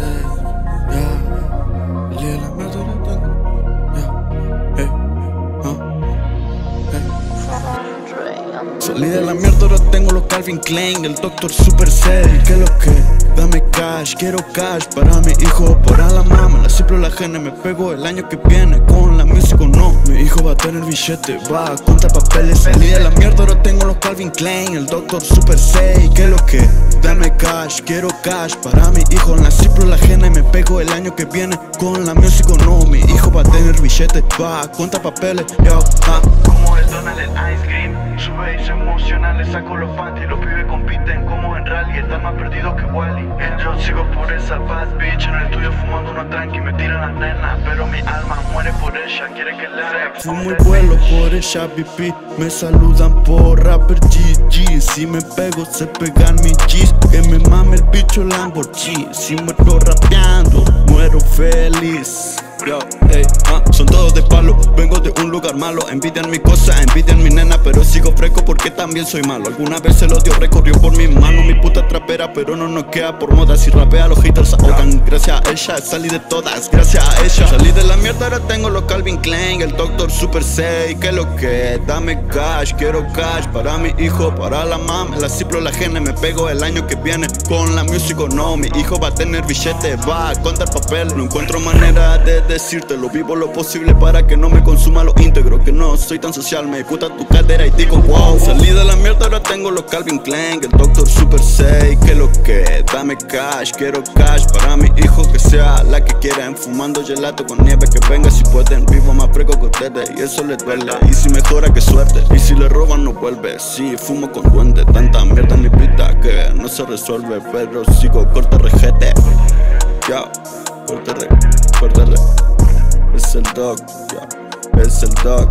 hey. Salí de la mierda, ahora tengo los Calvin Klein, el Doctor Super Cell, ¿qué lo que? Dame cash, quiero cash para mi hijo, para la mamá, la cipro la gene, me pego el año que viene con la música no. Mi hijo tener billete, va a contar papeles, salí de la mierda, ahora tengo los Calvin Klein, el Doctor Super 6, ¿qué es lo que? Dame cash, quiero cash para mi hijo, la cipro la gene, me pego el año que viene con la música no. Mi va a tener billete, va a contar papeles, yo, ah. Como el Donald el Ice Cream Sube y se emociona, le saco los panties Los pibes compiten como en rally Están más perdidos que Wally Yo sigo por esa bad bitch En el estudio fumando una tranqui Me tiran las nenas Pero mi alma muere por ella Quiere que haga Fumo y vuelo por ella, pipí Me saludan por rapper GG Si me pego, se pegan mis G's Que me mame el bicho Lamborghini Si muero rapeando, muero feliz Ah, son todos de palo. Vengo de un lugar malo. Envidian mi cosa, envidian mi nena Pero sigo fresco porque también soy malo. Alguna vez se lo dio, recorrió por mi mano Mi puta trapera, pero no nos queda por moda Si rapea, los haters ahogan Gracias a ella, salí de todas Gracias a ella. Salí de la mierda, ahora tengo los Calvin Klein El Doctor Super 6, que lo que Dame cash, quiero cash Para mi hijo, para la mama La cipro, la gene, me pego el año que viene. Con la música no, mi hijo va a tener billete Va a contar papel, no encuentro manera de decírtelo. Vivo lo posible para que no me consuma lo íntegro. Que no soy tan social, me gusta tu cadera y digo wow Salí de la mierda, ahora tengo los Calvin Klein El Doctor Super 6, que lo que Dame cash, quiero cash Para mi hijo que sea la que quieran Fumando gelato con nieve que venga si pueden Vivo más preco que ustedes y eso les duele. Y si mejora que suerte, y si le roban no vuelve. Si fumo con duende, tanta mierda en mi Que no se resuelve, pero sigo corta rejete Ya, corta re Es el dog, ya, es el dog